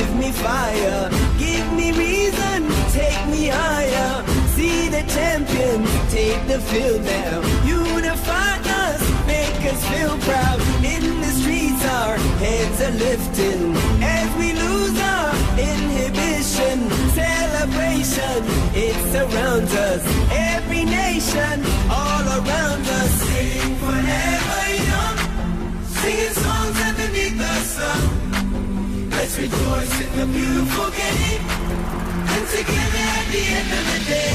give me fire, give me reason, take me higher. See the champions take the field now. Unify us, make us feel proud. In the streets, our heads are lifting as we lose our inhibition. Celebration, it surrounds us. Every nation. Rejoice in the beautiful game. And together at the end of the day.